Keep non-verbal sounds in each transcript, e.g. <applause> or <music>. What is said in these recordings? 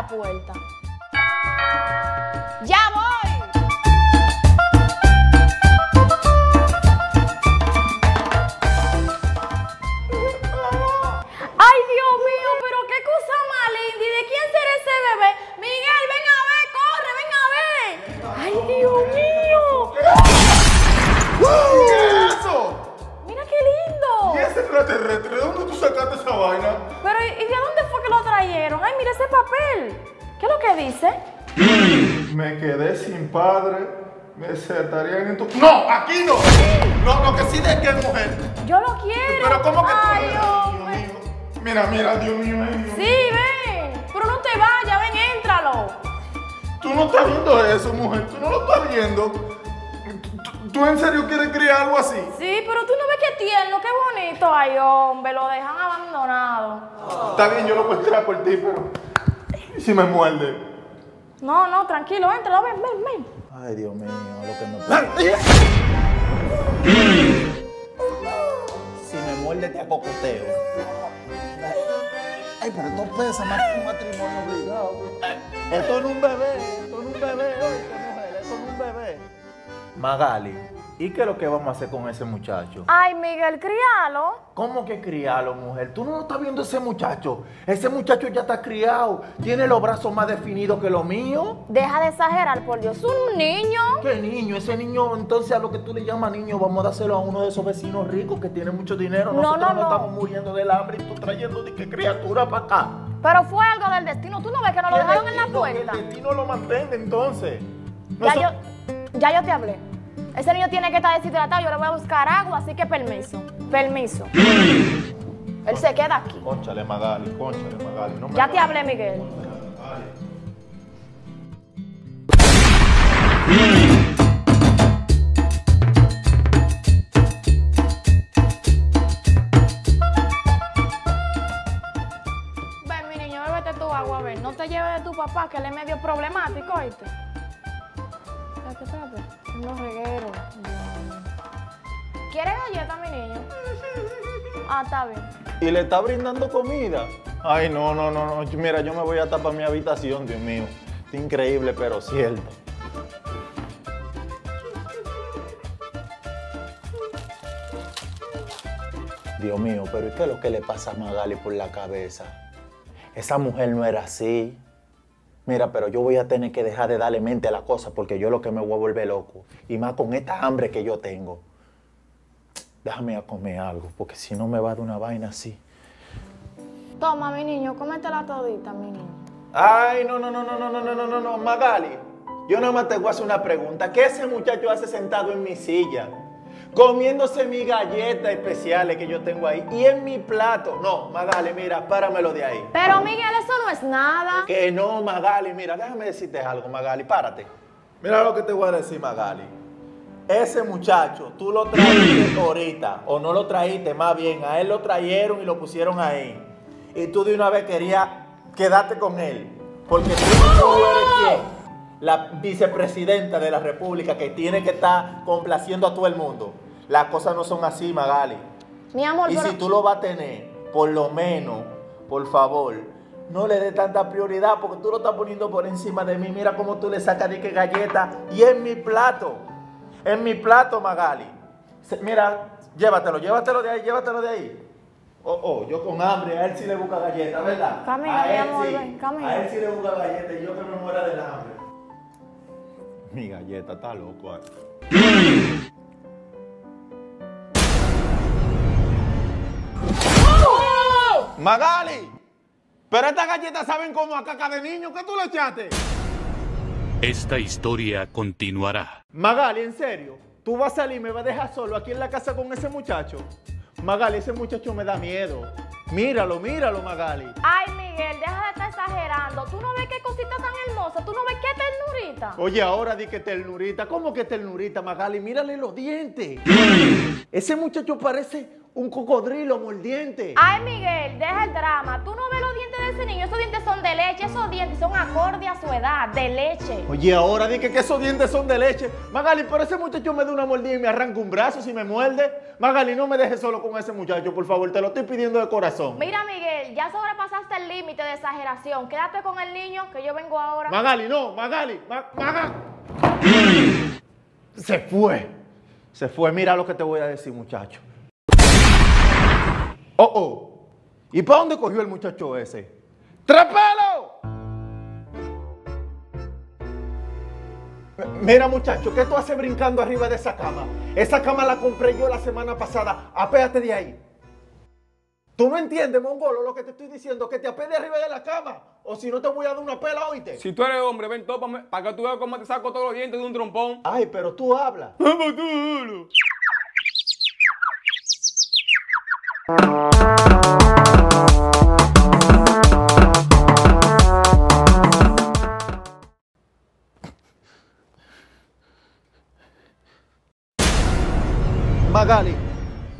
la puerta. ¡Ya Me estarían en tu. ¡No! ¡Aquí no! No, lo que sí de que es mujer. Yo lo quiero. Pero ¿cómo que tú? Ay, Dios hombre. mío. Mira, mira, Dios mío. Dios Sí, ven. Pero no te vayas, ven, éntralo. Tú no estás viendo eso, mujer. Tú no lo estás viendo. ¿Tú, tú en serio quieres criar algo así? Sí, pero tú no ves qué tierno, qué bonito. Ay, hombre, lo dejan abandonado. Está bien, yo lo puedo tirar por ti, pero. ¿Y si me muerde? No, no, tranquilo, éntralo, ven, ven, ven. Ay, Dios mío, lo que me pasa. Si me muerde, te acocoteo. Ay, pero esto pesa más que un matrimonio obligado. Esto es un bebé, esto es un bebé, oíste, mujer, esto es un bebé. Magali, ¿y qué es lo que vamos a hacer con ese muchacho? Ay, Miguel, críalo. ¿Cómo que criarlo, mujer? ¿Tú no lo estás viendo ese muchacho? Ese muchacho ya está criado, tiene los brazos más definidos que los míos. Deja de exagerar, por Dios. Un niño. ¿Qué niño? Ese niño, entonces a lo que tú le llamas niño, vamos a dárselo a uno de esos vecinos ricos que tiene mucho dinero. No, Nosotros no, nos no. estamos muriendo del hambre y tú trayendo de qué criatura para acá. Pero fue algo del destino. ¿Tú no ves que nos lo ¿Qué dejaron en la puerta? El destino lo mantenga entonces. Ya yo, ya yo te hablé. Ese niño tiene que estar deshidratado. Yo le voy a buscar agua, así que permiso. Permiso. Él se queda aquí. Conchale, Magali, conchale, Magali. No me Ya te hablé, Miguel. Ven, mi niño, bébete tu agua, a ver. No te lleves de tu papá, que él es medio problemático, ¿oíste? Espérate, espérate. Unos regueros. ¿Quieres galleta, mi niño? Ah, está bien. Y le está brindando comida. Ay, no, no, no, no. Mira, yo me voy a tapar mi habitación, Dios mío. Es increíble, pero cierto. Dios mío, pero ¿y qué es lo que le pasa a Magali por la cabeza? Esa mujer no era así. Mira, pero yo voy a tener que dejar de darle mente a la cosa porque yo lo que me voy a volver loco. Y más con esta hambre que yo tengo. Déjame a comer algo, porque si no me va dar una vaina así. Toma, mi niño, cómetela todita, mi niño. Ay, no, no, no, no, no, no, no, no, no, no, Magali. Yo nada más te voy a hacer una pregunta. ¿Qué ese muchacho hace sentado en mi silla? Comiéndose mis galletas especiales que yo tengo ahí. Y en mi plato. No, Magali, mira, páramelo de ahí. Pero, Miguel, eso no es nada. Que no, Magali, mira, déjame decirte algo, Magali, párate. Mira lo que te voy a decir, Magali. Ese muchacho, tú lo trajiste <clears throat> ahorita, o no lo trajiste, más bien, a él lo trajeron y lo pusieron ahí. Y tú de una vez querías quedarte con él. Porque tú, tú eres quién? La vicepresidenta de la República que tiene que estar complaciendo a todo el mundo. Las cosas no son así, Magali. Mi amor, Y si tú lo vas a tener, por lo menos, por favor, no le dé tanta prioridad porque tú lo estás poniendo por encima de mí. Mira cómo tú le sacas de que galleta y en mi plato. En mi plato, Magali. Mira, llévatelo, llévatelo de ahí, llévatelo de ahí. Oh, oh, yo con hambre, a él sí le busca galleta, ¿verdad? Camina, a mi él amor, sí. ven, camina. A él sí le busca galleta y yo que me muera del hambre. Mi galleta está loco. eh. Magali, pero estas galletas saben como a caca de niño. ¿Qué tú le echaste? Esta historia continuará. Magali, en serio, tú vas a salir y me vas a dejar solo aquí en la casa con ese muchacho. Magali, ese muchacho me da miedo. Míralo, míralo, Magali. Ay, Miguel, deja de estar exagerando. ¿Tú no ves qué cosita tan hermosa? ¿Tú no ves qué ternurita? Oye, ahora di que ternurita. ¿Cómo que ternurita, Magali? Mírale los dientes. Ese muchacho parece un cocodrilo mordiente. Ay, Miguel, deja el drama. ¿Tú no ves los ese niño, esos dientes son de leche, esos dientes son acorde a su edad, de leche. Oye, ahora di que, esos dientes son de leche. Magali, pero ese muchacho me da una mordida y me arranca un brazo si me muerde. Magali, no me dejes solo con ese muchacho, por favor, te lo estoy pidiendo de corazón. Mira, Miguel, ya sobrepasaste el límite de exageración. Quédate con el niño, que yo vengo ahora. Magali, no, Magali, Ma- Maga- <clears throat> Se fue. Se fue. Mira lo que te voy a decir, muchacho. Oh, oh. ¿Y para dónde cogió el muchacho ese? ¡Trepelo! Mira, muchacho, ¿qué tú haces brincando arriba de esa cama? Esa cama la compré yo la semana pasada. Apéate de ahí. Tú no entiendes, mongolo, lo que te estoy diciendo, que te de arriba de la cama. O si no te voy a dar una pela, oíste. Si tú eres hombre, ven, tópame para que tú veas cómo te saco todos los dientes de un trompón. Ay, pero tú hablas. Vamos tú. Magali,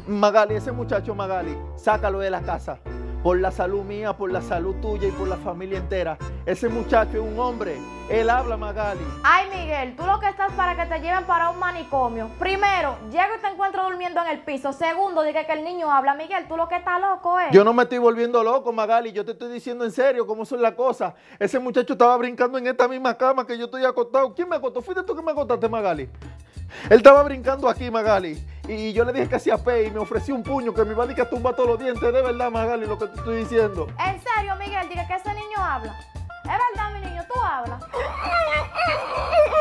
Magali, ese muchacho Magali, sácalo de la casa. Por la salud mía, por la salud tuya y por la familia entera. Ese muchacho es un hombre. Él habla, Magali. Ay, Miguel, tú lo que estás para que te lleven para un manicomio. Primero, llego y te encuentro durmiendo en el piso. Segundo, dije que el niño habla. Miguel, tú lo que estás loco es. Yo no me estoy volviendo loco, Magali. Yo te estoy diciendo en serio cómo son las cosas. Ese muchacho estaba brincando en esta misma cama que yo estoy acostado. ¿Quién me acostó? ¿Fuiste tú que me acostaste, Magali? Él estaba brincando aquí, Magali. Y yo le dije que hacía pe y me ofreció un puño que me iba a decir que tumba todos los dientes. De verdad, Magali, lo que te estoy diciendo. En serio, Miguel, dije que ese niño habla. Es verdad, mi niño, tú hablas. <laughs>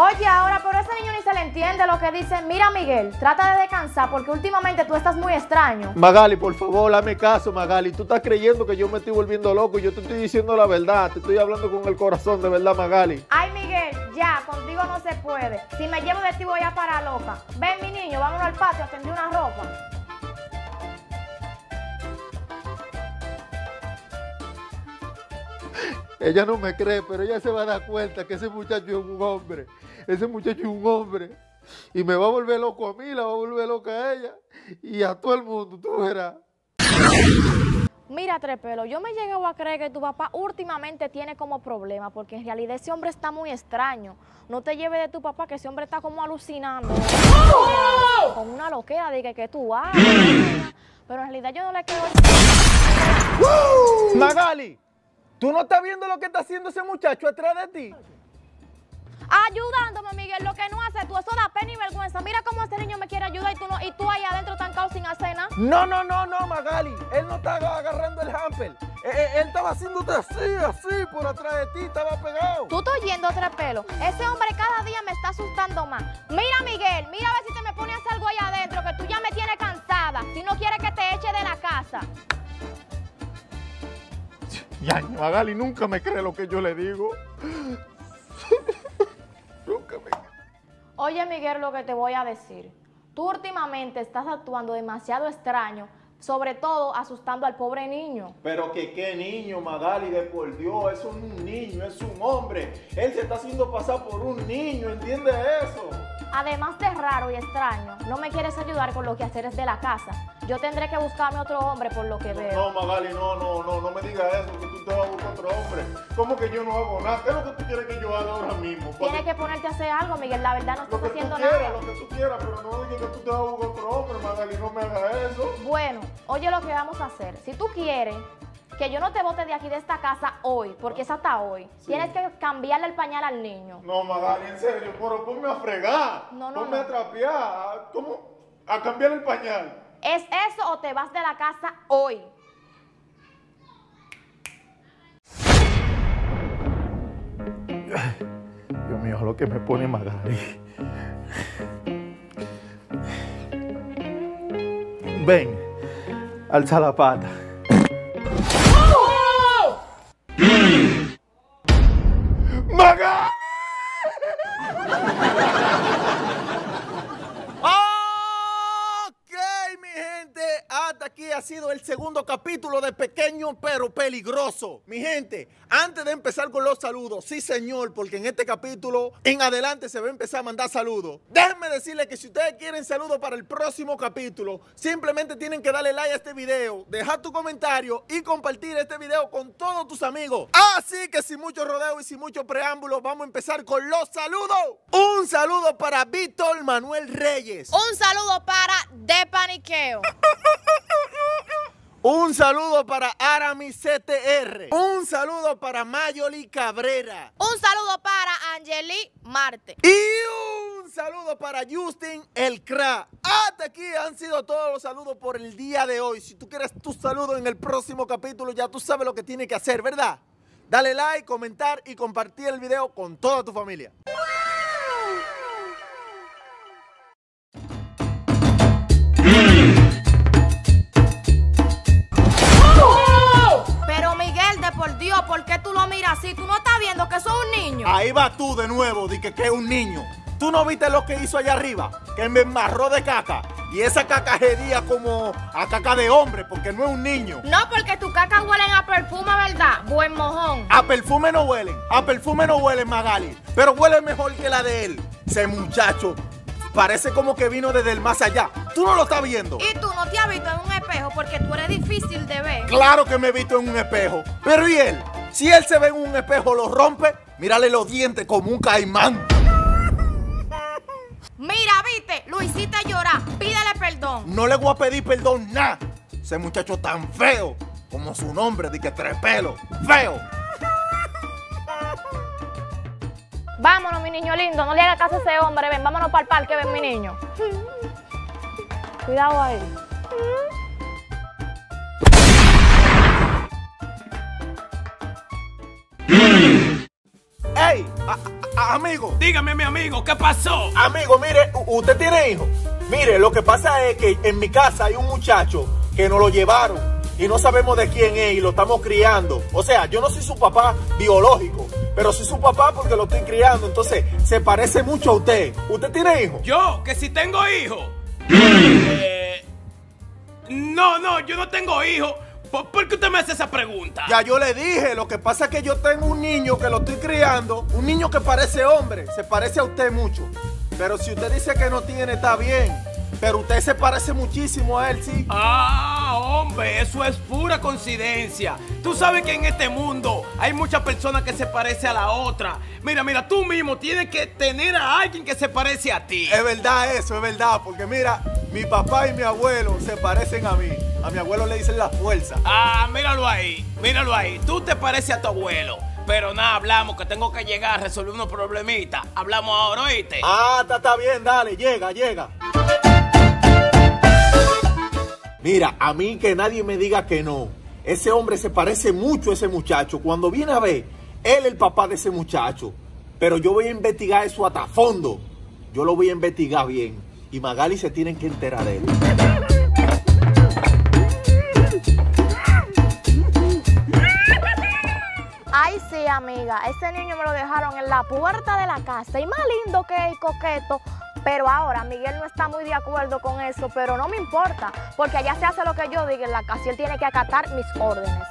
Oye, ahora, pero ese niño ni se le entiende lo que dice. Mira, Miguel, trata de descansar porque últimamente tú estás muy extraño. Magali, por favor, hazme caso, Magali. Tú estás creyendo que yo me estoy volviendo loco y yo te estoy diciendo la verdad. Te estoy hablando con el corazón, de verdad, Magali. Ay, Miguel, ya, contigo no se puede. Si me llevo de ti voy a para loca. Ven, mi niño, vámonos al patio a tender una ropa. Ella no me cree, pero ella se va a dar cuenta que ese muchacho es un hombre. Ese muchacho es un hombre. Y me va a volver loco a mí, la va a volver loca a ella. Y a todo el mundo, tú verás. Mira, Trepelo, yo me he llegado a creer que tu papá últimamente tiene como problema, porque en realidad ese hombre está muy extraño. No te lleves de tu papá, que ese hombre está como alucinando. Con una loquera de que, que tú hablas. Pero en realidad yo no le quiero... Magali, ¿tú no estás viendo lo que está haciendo ese muchacho atrás de ti? Ayudándome, Miguel, lo que no haces tú, eso da pena y vergüenza. Mira cómo este niño me quiere ayudar y tú, no, y tú ahí adentro tancado sin hacer nada. No, no, no, no, Magali. Él no estaba agarrando el hamper. Eh, eh, Él, estaba haciéndote así, así, por atrás de ti, estaba pegado. Tú estás oyendo, Trepelo. Ese hombre cada día me está asustando más. Mira, Miguel, mira a ver si te me pones algo ahí adentro, que tú ya me tienes cansada. Si no quieres que te eche de la casa. Ya, Magali nunca me cree lo que yo le digo. <laughs> nunca me cree. Oye, Miguel, lo que te voy a decir. Tú últimamente estás actuando demasiado extraño, sobre todo asustando al pobre niño. Pero que qué niño, Magali, de por Dios, es un niño, es un hombre. Él se está haciendo pasar por un niño, ¿entiendes eso? Además de raro y extraño, no me quieres ayudar con los quehaceres de la casa. Yo tendré que buscarme otro hombre por lo que veo. No, Magali, no, no, no, no me digas eso, que tú te vas a buscar otro hombre. ¿Cómo que yo no hago nada? ¿Qué es lo que tú quieres que yo haga ahora mismo? Tienes que ponerte a hacer algo, Miguel. La verdad no Lo estás que tú haciendo quieras, nada. lo que tú quieras, pero no digas que tú te vas a buscar otro hombre, Magali, no me hagas eso. Bueno, oye lo que vamos a hacer. Si tú quieres que yo no te bote de aquí de esta casa hoy, porque es hasta hoy, tienes que cambiarle el pañal al niño. No, Magali, en serio, pero ponme a fregar, No, no, ponme no. a trapear, ¿cómo? A cambiar el pañal. ¿Es eso o te vas de la casa hoy? Dios mío, lo que me pone Magali. Ven, alza la pata. ¡Magali! Aquí ha sido el segundo capítulo de Pequeño pero Peligroso. Mi gente, antes de empezar con los saludos, sí señor, porque en este capítulo en adelante se va a empezar a mandar saludos. Déjenme decirles que si ustedes quieren saludos para el próximo capítulo, simplemente tienen que darle like a este video, dejar tu comentario y compartir este video con todos tus amigos. Así que sin mucho rodeo y sin mucho preámbulo, vamos a empezar con los saludos. Un saludo para Víctor Manuel Reyes. Un saludo para De Paniqueo. <laughs> Un saludo para Aramis CTR. Un saludo para Mayoli Cabrera. Un saludo para Angeli Marte. Y un saludo para Justin El Cra. Hasta aquí han sido todos los saludos por el día de hoy. Si tú quieres tu saludo en el próximo capítulo, ya tú sabes lo que tienes que hacer, ¿verdad? Dale like, comentar y compartir el video con toda tu familia. Ahí va tú de nuevo, di que, que es un niño. ¿Tú no viste lo que hizo allá arriba? Que me embarró de caca. Y esa caca hedía como a caca de hombre, porque no es un niño. No, porque tu caca huelen a perfume, ¿verdad? Buen mojón. A perfume no huelen, a perfume no huelen Magali, pero huele mejor que la de él. Ese muchacho parece como que vino desde el más allá. ¿Tú no lo estás viendo? Y tú no te has visto en un espejo porque tú eres difícil de ver. Claro que me he visto en un espejo. Pero ¿y él? Si él se ve en un espejo, lo rompe, mírale los dientes como un caimán. Mira, viste, lo hiciste llorar. Pídele perdón. No le voy a pedir perdón nada. Ese muchacho tan feo como su nombre, de que tres pelos. Feo. Vámonos, mi niño lindo. No le hagas caso a ese hombre. Ven, vámonos para el parque, ven, mi niño. Cuidado ahí. A- a- amigo. Dígame, mi amigo, ¿qué pasó? Amigo, mire, ¿usted tiene hijos? Mire, lo que pasa es que en mi casa hay un muchacho que nos lo llevaron y no sabemos de quién es y lo estamos criando. O sea, yo no soy su papá biológico, pero soy su papá porque lo estoy criando. Entonces, se parece mucho a usted. ¿Usted tiene hijos? Yo, que si tengo hijos. Eh, no, no, yo no tengo hijos. ¿Por, qué usted me hace esa pregunta? Ya yo le dije, lo que pasa es que yo tengo un niño que lo estoy criando, un niño que parece hombre, se parece a usted mucho. Pero si usted dice que no tiene, está bien. Pero usted se parece muchísimo a él, sí. Ah, hombre, eso es pura coincidencia. Tú sabes que en este mundo hay muchas personas que se parecen a la otra. Mira, mira, tú mismo tienes que tener a alguien que se parece a ti. Es verdad eso, es verdad, porque mira, mi papá y mi abuelo se parecen a mí. A mi abuelo le dicen la fuerza. Ah, míralo ahí, míralo ahí. Tú te pareces a tu abuelo. Pero nada, hablamos que tengo que llegar a resolver unos problemitas. Hablamos ahora, ¿oíste? Ah, está, está bien, dale, llega, llega. Mira, a mí que nadie me diga que no. Ese hombre se parece mucho a ese muchacho. Cuando viene a ver, él el papá de ese muchacho. Pero yo voy a investigar eso hasta fondo. Yo lo voy a investigar bien. Y Magali se tienen que enterar de él. Ay, sí, amiga. Ese niño me lo dejaron en la puerta de la casa. Y más lindo que el coqueto. Pero ahora Miguel no está muy de acuerdo con eso, pero no me importa, porque allá se hace lo que yo diga en la casa y él tiene que acatar mis órdenes.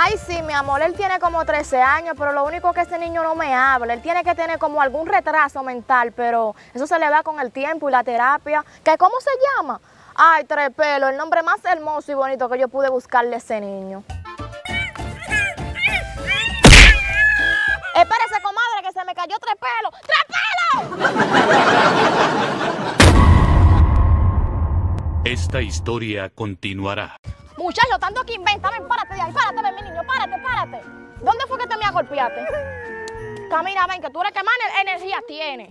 Ay, sí, mi amor, él tiene como 13 años, pero lo único que ese niño no me habla. Él tiene que tener como algún retraso mental, pero eso se le da con el tiempo y la terapia. ¿Qué, ¿Cómo se llama? Ay, tres pelos, el nombre más hermoso y bonito que yo pude buscarle a ese niño. Espérese, comadre, que se me cayó tres pelos. ¡Tres pelos! Esta historia continuará. Muchacho, tanto que inventa, ven, párate de ahí, párate, ven, mi niño, párate, párate. ¿Dónde fue que te me golpeaste? Camina, ven, que tú eres que más energía tiene.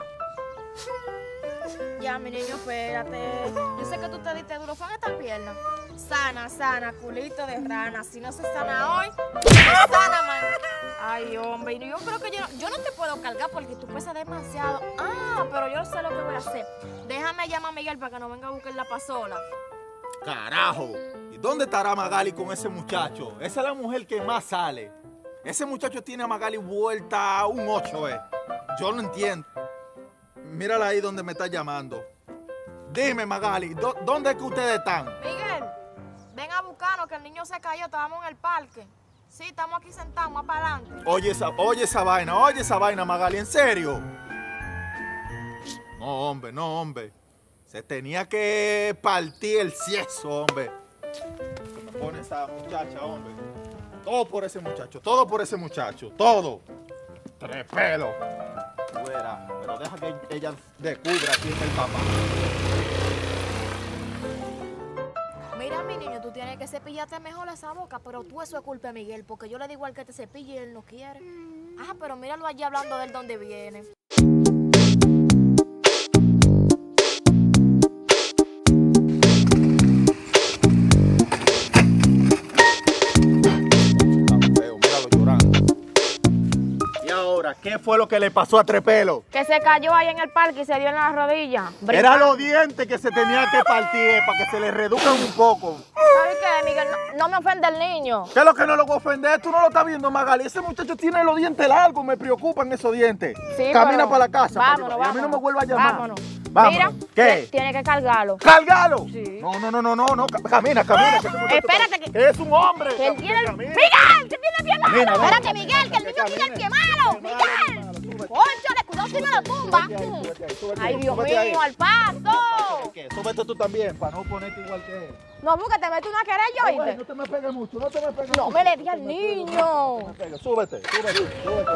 Ya, mi niño, espérate. Yo sé que tú te diste duro. ¿Fue en esta pierna? Sana, sana, culito de rana. Si no se sana hoy, sana, man. Ay, hombre, yo creo que yo no, yo no te puedo cargar porque tú pesas demasiado. Ah, pero yo sé lo que voy a hacer. Déjame llamar a Miguel para que no venga a buscar la pasola. Carajo. ¿Y? ¿Dónde estará Magali con ese muchacho? Esa es la mujer que más sale. Ese muchacho tiene a Magali vuelta a un 8, eh. Yo no entiendo. Mírala ahí donde me está llamando. Dime, Magali, ¿dó- ¿dónde es que ustedes están? Miguel, ven a buscarnos que el niño se cayó, estábamos en el parque. Sí, estamos aquí sentados, más para adelante. Oye esa, oye esa vaina, oye esa vaina, Magali, ¿en serio? No, hombre, no, hombre. Se tenía que partir el cieso, hombre. Se me pone esa muchacha, hombre. Todo por ese muchacho, todo por ese muchacho, todo. Tres pelos. Fuera, pero deja que ella descubra quién es el papá. Mira, mi niño, tú tienes que cepillarte mejor esa boca, pero tú eso es culpa de Miguel, porque yo le digo al que te cepille y él no quiere. Ah, pero míralo allí hablando de él donde viene. ¿Qué fue lo que le pasó a Trepelo? Que se cayó ahí en el parque y se dio en la rodilla. Era los dientes que se tenía que partir para que se le reduzcan un poco. ¿Sabes qué, Miguel? No, no me ofende el niño. ¿Qué es lo que no lo voy a ofender? Tú no lo estás viendo, Magali. Ese muchacho tiene los dientes largos, me preocupan esos dientes. Sí, Camina para la casa. Vámonos, y a mí no vámonos. me vuelva a llamar. Vámonos. Vámonos. Mira, ¿Qué? tiene que cargarlo. ¡Cárgalo! Sí. No, no, no, no, no, no. ca- Camina, camina. que Espérate que- Es un hombre. Que él tiene. ¡Miguel! ¡Que tiene pie malo! Espérate, Miguel, que el niño tiene el pie malo. Malo, ¡Miguel! ¡Conchale, cuidado si me lo tumba! ¡Ay, Dios súbete ahí. mío, al paso! Súbete tú también, para no ponerte igual que él. No, porque te meto una querella, ¿oíste? no te me pegues mucho, no te me pegues No mucho. me le di al niño. Súbete, súbete, súbete,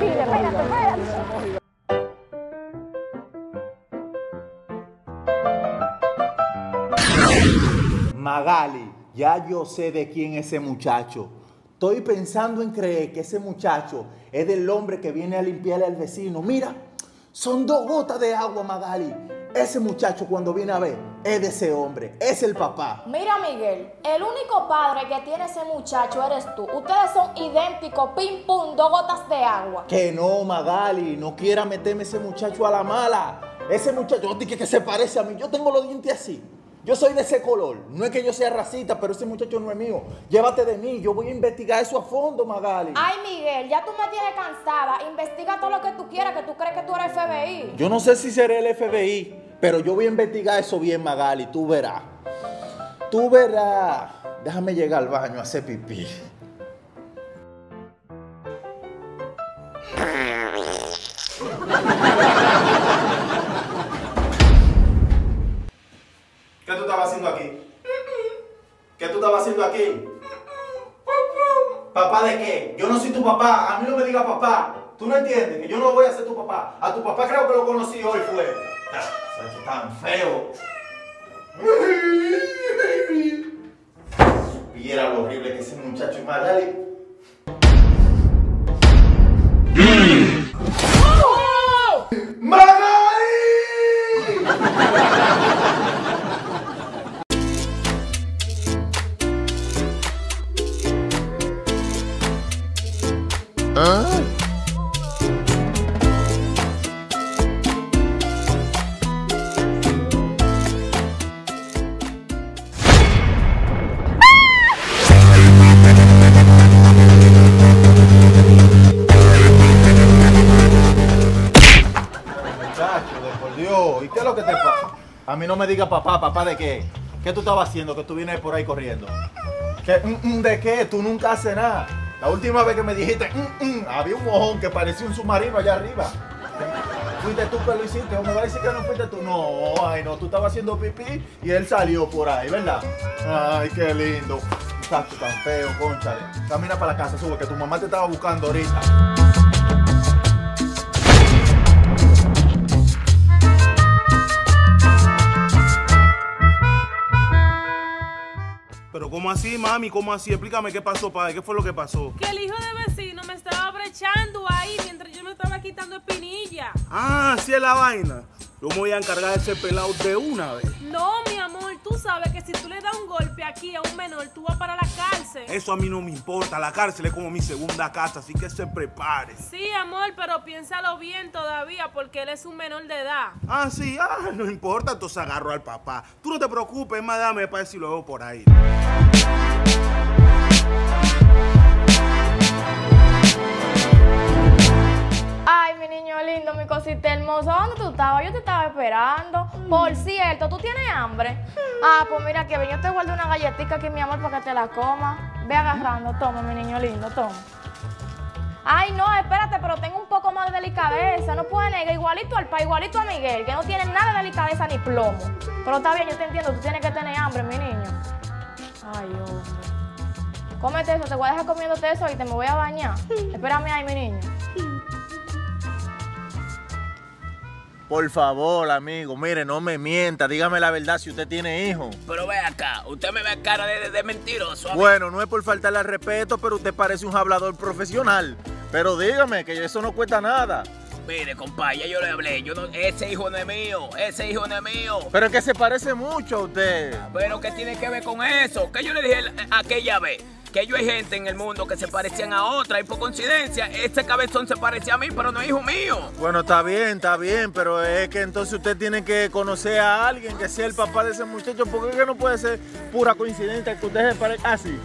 Mire, espérate, espérate. Magali, ya yo sé de quién es ese muchacho. Estoy pensando en creer que ese muchacho es del hombre que viene a limpiarle al vecino. Mira, son dos gotas de agua, Magali. Ese muchacho cuando viene a ver es de ese hombre, es el papá. Mira, Miguel, el único padre que tiene ese muchacho eres tú. Ustedes son idénticos, pim pum, dos gotas de agua. Que no, Magali, no quiera meterme ese muchacho a la mala. Ese muchacho, no dije que se parece a mí. Yo tengo los dientes así. Yo soy de ese color. No es que yo sea racista, pero ese muchacho no es mío. Llévate de mí. Yo voy a investigar eso a fondo, Magali. Ay, Miguel, ya tú me tienes cansada. Investiga todo lo que tú quieras, que tú crees que tú eres FBI. Yo no sé si seré el FBI, pero yo voy a investigar eso bien, Magali. Tú verás. Tú verás. Déjame llegar al baño a hacer pipí. Aquí? ¿Qué tú estabas haciendo aquí? ¿Papá de qué? Yo no soy tu papá. A mí no me digas papá. ¿Tú no entiendes? Que yo no voy a ser tu papá. A tu papá creo que lo conocí hoy fue. Tan feo. Supiera lo horrible que ese muchacho es más. Dale. A mí no me digas papá, papá de qué. ¿Qué tú estabas haciendo que tú vienes por ahí corriendo? ¿Qué, mm, mm, ¿De qué? Tú nunca haces nada. La última vez que me dijiste, mm, había un mojón que parecía un submarino allá arriba. ¿Fuiste tú que lo hiciste? ¿O me va a decir que no fuiste tú? No, ay no, tú estabas haciendo pipí y él salió por ahí, ¿verdad? Ay, qué lindo. Muchacho tan feo, conchale. Camina para la casa, sube, que tu mamá te estaba buscando ahorita. Pero ¿cómo así, mami? ¿Cómo así? Explícame qué pasó, padre. ¿Qué fue lo que pasó? Que el hijo de vecino me estaba brechando ahí mientras yo me estaba quitando espinilla. Ah, sí es la vaina. Yo me voy a encargar de ese pelado de una vez. No, sabes que si tú le das un golpe aquí a un menor, tú vas para la cárcel. Eso a mí no me importa. La cárcel es como mi segunda casa, así que se prepare. Sí, amor, pero piénsalo bien todavía porque él es un menor de edad. Ah, sí, ah, no importa, entonces agarro al papá. Tú no te preocupes, más dame para ver si lo veo por ahí. Mi niño lindo, mi cosita hermosa, ¿dónde tú estabas? Yo te estaba esperando. Por cierto, ¿tú tienes hambre? Ah, pues mira que ven, yo te guardo una galletita aquí, mi amor, para que te la comas. Ve agarrando, toma, mi niño lindo, toma. Ay, no, espérate, pero tengo un poco más de delicadeza. No puedes negar igualito al pa, igualito a Miguel, que no tiene nada de delicadeza ni plomo. Pero está bien, yo te entiendo, tú tienes que tener hambre, mi niño. Ay, hombre. Cómete eso, te voy a dejar comiéndote eso y te me voy a bañar. Espérame ahí, mi niño. Por favor, amigo, mire, no me mienta, dígame la verdad si usted tiene hijos. Pero ve acá, usted me ve cara de, de- de mentiroso. Bueno, no es por faltarle al respeto, pero usted parece un hablador profesional. Pero dígame que eso no cuesta nada. Mire, compadre, ya yo le hablé. Yo no, ese hijo no es mío, ese hijo no es mío. Pero es que se parece mucho a usted. Pero ¿qué tiene que ver con eso? Que yo le dije el- aquella vez que yo hay gente en el mundo que se parecían a otra y por coincidencia ese cabezón se parecía a mí, pero no es hijo mío. Bueno, está bien, está bien, pero es que entonces usted tiene que conocer a alguien que sea el papá de ese muchacho, porque es que no puede ser pura coincidencia que usted se parezca así.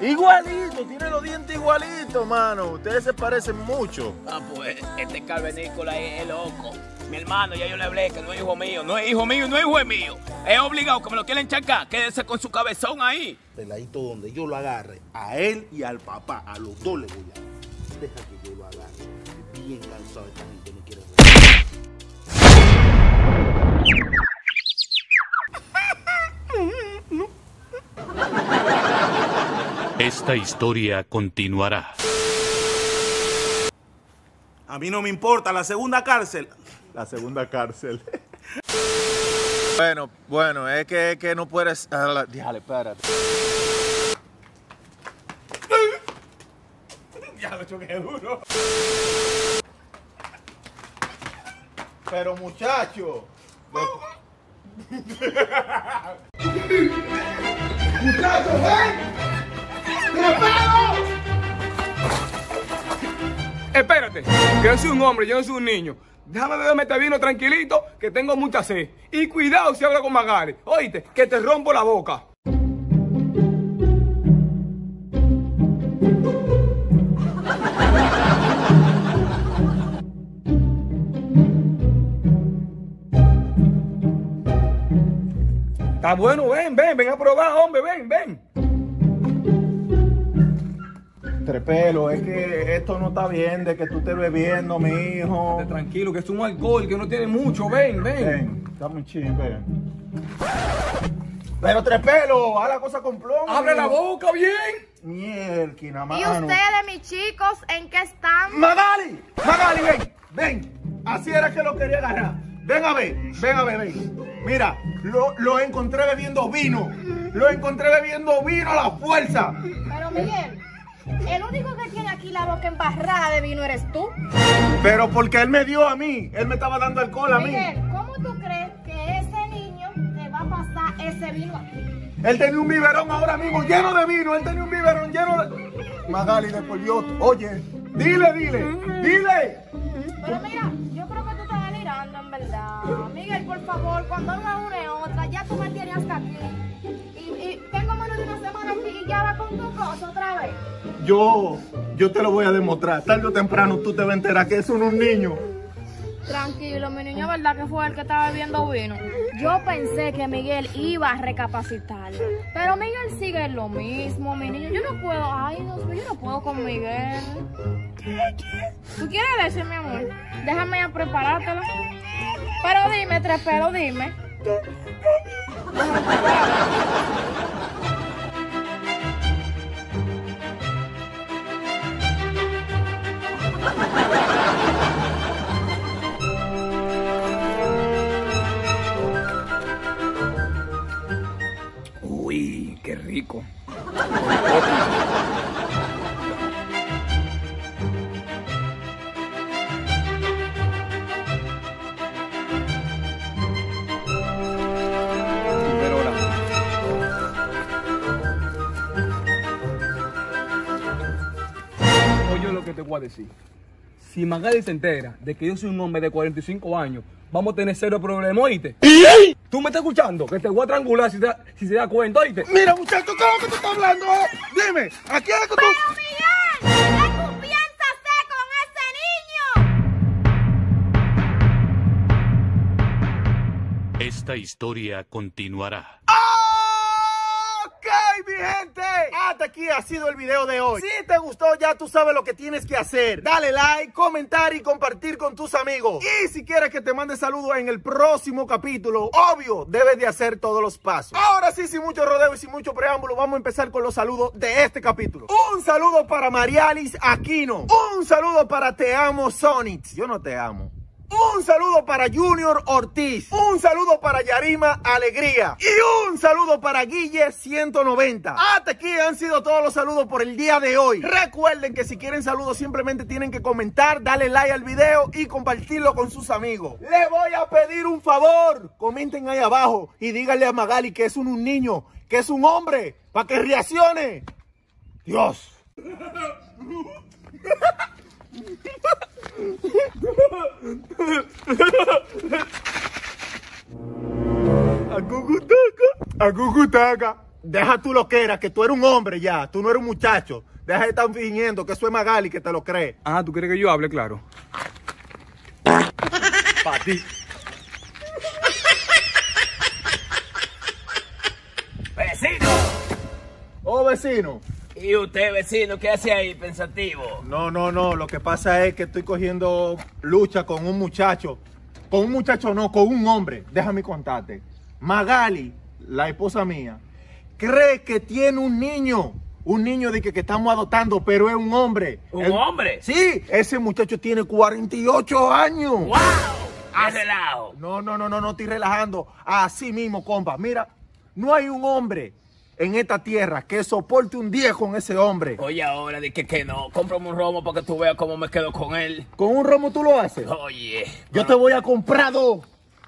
Igualito, tiene los dientes igualitos, mano. Ustedes se parecen mucho. Ah, pues este carvenícola es, es loco. Mi hermano, ya yo le hablé que no es hijo mío, no es hijo mío, no es hijo mío. Es obligado que me lo quieren chancar. Quédese con su cabezón ahí. Peladito donde yo lo agarre, a él y al papá, a los dos le voy a dar. Deja que yo lo agarre. Bien cansado esta gente no quiere ver. Esta historia continuará. A mí no me importa, la segunda cárcel. La segunda cárcel. bueno, bueno, es que, es que no puedes. ah, Déjale, espérate. Ya lo choqué duro. Pero muchacho. Espérate, que yo soy un hombre, yo no soy un niño. Déjame beberme este vino tranquilito, que tengo mucha sed. Y cuidado si hablo con Magari. Oíste, que te rompo la boca. Está bueno, ven, ven, ven a probar, hombre, ven, ven. Trepelo, es que esto no está bien de que tú estés bebiendo, mi hijo. Tranquilo, que es un alcohol que no tiene mucho, ven, ven. Ven, dame un chin, ven. Pero Trepelo, haz la cosa con plomo. Abre la boca bien. Mielquina, ¿Y mano. ustedes, mis chicos, en qué están? Magali, Magali, ven, ven. Así era que lo quería agarrar. Ven a ver, ven a ver, ven. Mira, lo, lo encontré bebiendo vino. Lo encontré bebiendo vino a la fuerza. Pero Miguel, el único que tiene aquí la boca embarrada de vino eres tú. Pero porque él me dio a mí. Él me estaba dando alcohol a mí. Miguel, ¿cómo tú crees que ese niño te va a pasar ese vino a ti? Él tenía un biberón ahora mismo lleno de vino. Él tenía un biberón lleno de. Magali, de por Dios. Oye, dile, dile, dile. Pero mira, yo creo que tú estás delirando, en verdad. Miguel, por favor, cuando una une otra, ya tú me tienes hasta aquí. Yo, yo te lo voy a demostrar. Tarde o temprano tú te vas a enterar que eso no es un niño. Tranquilo, mi niño, ¿verdad que fue el que estaba bebiendo vino? Yo pensé que Miguel iba a recapacitar. Pero Miguel sigue en lo mismo, mi niño. Yo no puedo, ay, Dios mío, yo no puedo con Miguel. ¿Tú quieres decir, mi amor? Déjame ya preparártela. Pero dime, tres, pero dime. Uy, qué rico. Oye lo que te voy a decir. Si Magali se entera de que yo soy un hombre de 45 años, vamos a tener cero problema, ¿oíste? ¿Tú me estás escuchando? Que te voy a trangular si, te- si se da cuenta, ¿oíste? Mira, muchacho, ¿qué es lo que tú estás hablando? Dime, ¿a quién es que tú...? Miguel! ¿Qué tú piensas hacer con ese niño? Esta historia continuará. Ok, mi gente. Hasta aquí ha sido el video de hoy. Si te gustó, ya tú sabes lo que tienes que hacer. Dale like, comentar y compartir con tus amigos. Y si quieres que te mande saludos en el próximo capítulo, obvio, debes de hacer todos los pasos. Ahora sí, sin mucho rodeo y sin mucho preámbulo, vamos a empezar con los saludos de este capítulo. Un saludo para Marialis Aquino. Un saludo para Te Amo Sonics. Yo no te amo. Un saludo para Junior Ortiz. Un saludo para Yarima Alegría. Y un saludo para Guille 190. Hasta aquí han sido todos los saludos por el día de hoy. Recuerden que si quieren saludos simplemente tienen que comentar, darle like al video y compartirlo con sus amigos. Les voy a pedir un favor. Comenten ahí abajo y díganle a Magali que es un, un niño, que es un hombre, para que reaccione. Dios. <laughs> Agugutaca. Deja tú lo que eras, que tú eres un hombre ya. Tú no eres un muchacho. Deja de estar fingiendo que soy Magali, que te lo cree. Ah, ¿tú quieres que yo hable, claro? Para ti. ¡Vecino! Oh, vecino. ¿Y usted, vecino, qué hace ahí, pensativo? No, no, no. Lo que pasa es que estoy cogiendo lucha con un muchacho. Con un muchacho no, con un hombre. Déjame contarte. Magali, la esposa mía, cree que tiene un niño. Un niño de que, que estamos adoptando, pero es un hombre. ¿Un El- hombre? Sí, ese muchacho tiene 48 años. ¡Wow! ¡Qué relajo! No, no, no, no, no estoy relajando. Así mismo, compa. Mira, no hay un hombre en esta tierra que soporte un día con ese hombre. Oye, ahora di que, que no. Cómprame un romo para que tú veas cómo me quedo con él. Con un romo tú lo haces. Oye. Yo te voy a comprar dos.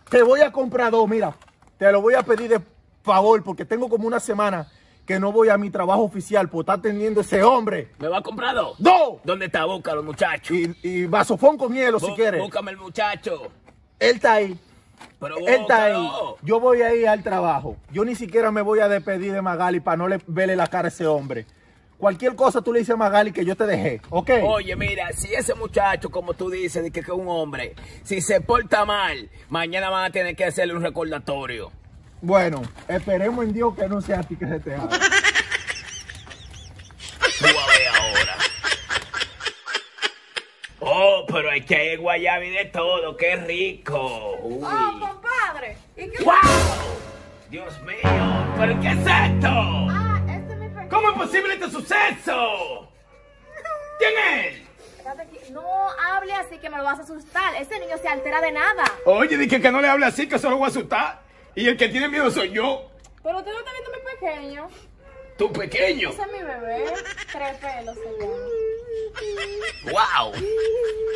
Te voy a comprar dos. Mira, te lo voy a pedir de favor porque tengo como una semana que no voy a mi trabajo oficial por estar atendiendo ese hombre. ¿Me va a comprar dos? ¡Dos! ¿Dónde está? Búscalo, muchacho. Y, y vasofón con hielo si quieres. Búscame el muchacho. Él está ahí. Pero Él está ahí. Yo voy a ir al trabajo. Yo ni siquiera me voy a despedir de Magali para no le verle la cara a ese hombre. Cualquier cosa tú le dices a Magali que yo te dejé, ¿ok? Oye, mira, si ese muchacho, como tú dices, de que que es un hombre, si se porta mal, mañana van a tener que hacerle un recordatorio. Bueno, esperemos en Dios que no sea a ti que se te haga. Tú vas a ver ahora. Oh, pero hay que hay guayaba y de todo, qué rico. Uy. Oh, compadre. ¿Y qué? ¡Wow! Dios mío, ¿pero qué es esto? Ah, este es mi pequeño. ¿Cómo es posible este suceso? ¿Quién es? No hable así que me lo vas a asustar. Ese niño se altera de nada. Oye, dije que no le hable así, que solo voy a asustar. Y el que tiene miedo soy yo. Pero usted no está viendo mi pequeño. Tú pequeño. Ese es mi bebé. Tres pelos. ¡Wow!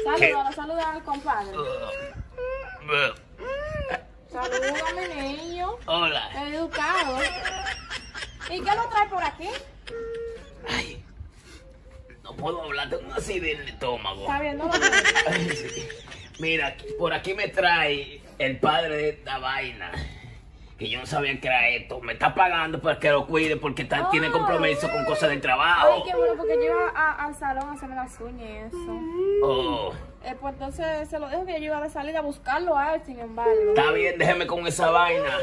Salúdalo, saluda al compadre. Saluda a mi niño. Hola. Educado. ¿Y qué lo trae por aquí? Ay, no puedo hablar, tengo una acidez en el estómago. Está lo Ay, sí. Mira, por aquí me trae el padre de esta vaina. Que yo no sabía que era esto. Me está pagando para que lo cuide porque está- tiene compromiso con cosas del Ay, trabajo. qué bueno, porque yo iba a- al salón a hacerme las uñas y eso. Oh, Eh, pues entonces se lo dejo que yo iba de salir a buscarlo a él, sin embargo. está bien, déjeme con esa vaina.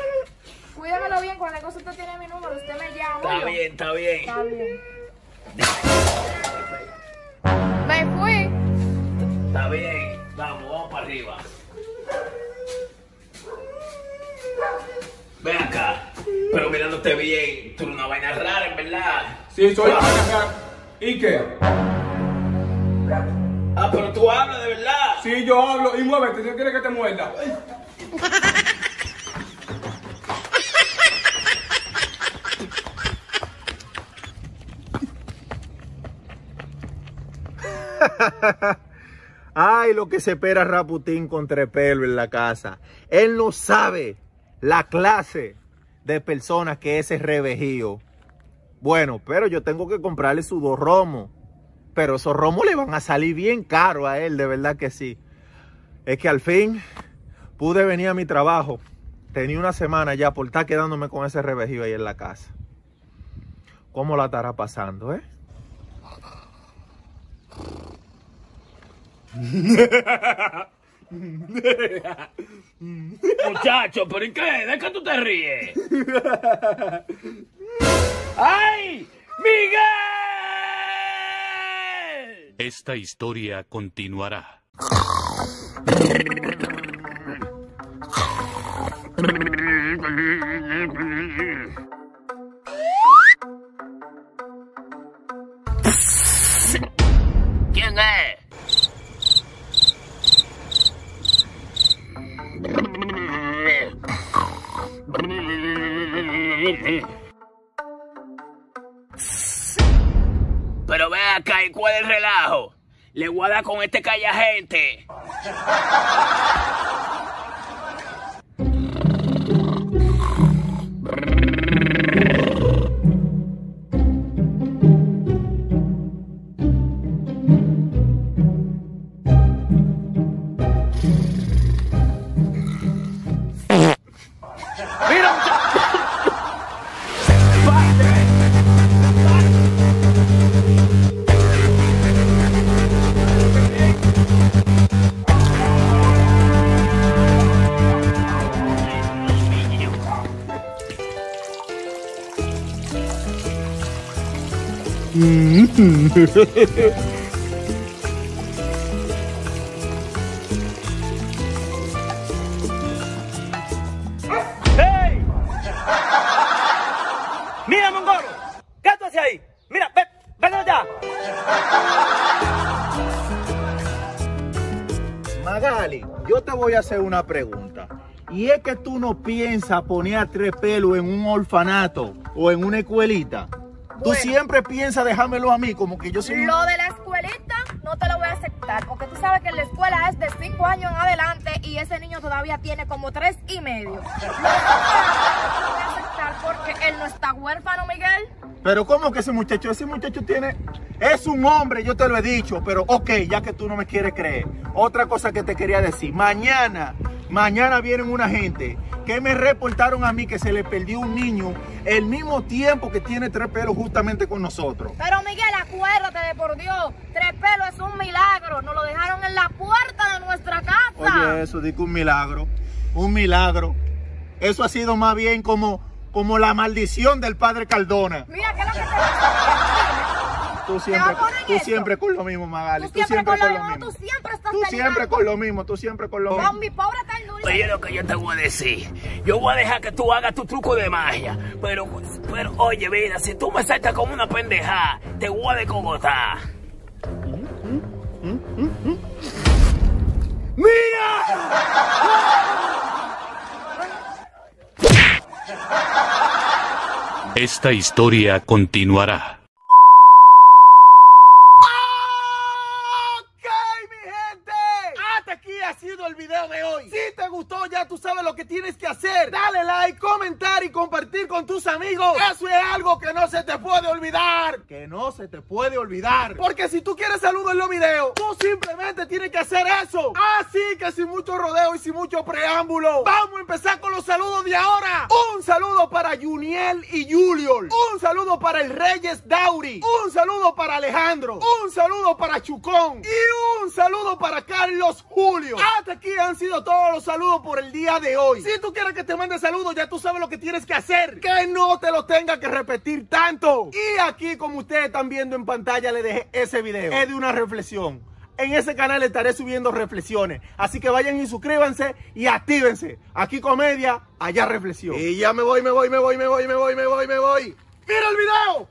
Cuídamelo bien, cuando cosa usted tiene mi número, usted me llama. Está bien, está bien. Está bien. Me fui. Está bien. Vamos, vamos para arriba. Ven acá. Pero mirándote bien, tú eres una vaina rara, en verdad. Sí, soy ¿Y qué? Ah, pero tú hablas de verdad. Sí, yo hablo y muévete, si no quieres que te muerda. <laughs> Ay, lo que se espera Raputín con Trepelo en la casa. Él no sabe la clase de personas que ese revejío. Bueno, pero yo tengo que comprarle su dos romos. Pero esos romos le van a salir bien caro a él, de verdad que sí. Es que al fin pude venir a mi trabajo. Tenía una semana ya por estar quedándome con ese revejido ahí en la casa. ¿Cómo la estará pasando, eh? <laughs> <laughs> Muchacho, ¿pero y qué? ¿De qué tú te ríes? <laughs> ¡Ay! ¡Miguel! Esta historia continuará. <laughs> Le voy a dar con este calla gente. ¡Hey! ¡Mira, Mongoro! ¿Qué tú haces ahí? Mira, ve, allá. Magali, yo te voy a hacer una pregunta. Y es que tú no piensas poner a tres pelos en un orfanato o en una escuelita. Tú siempre piensas dejármelo a mí, como que yo soy. Lo de la escuelita no te lo voy a aceptar, porque tú sabes que la escuela es de 5 años en adelante y ese niño todavía tiene como tres y medio. Lo de la escuela no te lo voy a aceptar porque él no está huérfano, Miguel. Pero ¿cómo que ese muchacho? Ese muchacho tiene... Es un hombre, yo te lo he dicho, pero ok, ya que tú no me quieres creer. Otra cosa que te quería decir. Mañana, mañana vienen una gente que me reportaron a mí que se le perdió un niño el mismo tiempo que tiene tres pelos justamente con nosotros. Pero Miguel, acuérdate de por Dios, tres pelos es un milagro. Nos lo dejaron en la puerta de nuestra casa. Oye, eso digo un milagro, un milagro. Eso ha sido más bien como, como la maldición del padre Cardona. Mira, ¿qué es lo que te? Tú ¿Te siempre, tú eso? siempre con lo mismo, Magali. Tú siempre con lo mismo, tú siempre estás Tú siempre con lo mismo, tú siempre con lo Con mismo. mi pobre dulce. Oye, lo que yo te voy a decir. Yo voy a dejar que tú hagas tu truco de magia. Pero, pero, oye, mira, si tú me saltas como una pendejada, te voy a descogotar. Esta historia continuará. Ok, mi gente. Hasta aquí ha sido el video de hoy. Si te gustó, ya tú sabes lo que tienes que hacer. Dale like, comentar y compartir con amigos. Eso es algo que no se te puede olvidar. No se te puede olvidar. Porque si tú quieres saludos en los videos, tú simplemente tienes que hacer eso. Así que sin mucho rodeo y sin mucho preámbulo, vamos a empezar con los saludos de ahora. Un saludo para Juniel y Juliol. Un saludo para el Reyes Dauri. Un saludo para Alejandro. Un saludo para Chucón. Y un saludo para Carlos Julio. Hasta aquí han sido todos los saludos por el día de hoy. Si tú quieres que te mande saludos, ya tú sabes lo que tienes que hacer. Que no te lo tenga que repetir tanto. Y aquí, como ustedes están viendo en pantalla, le dejé ese video. Es de una reflexión. En ese canal estaré subiendo reflexiones. Así que vayan y suscríbanse y actívense. Aquí comedia, allá reflexión. Y ya me voy, me voy, me voy, me voy, me voy, me voy, me voy. ¡Mira el video!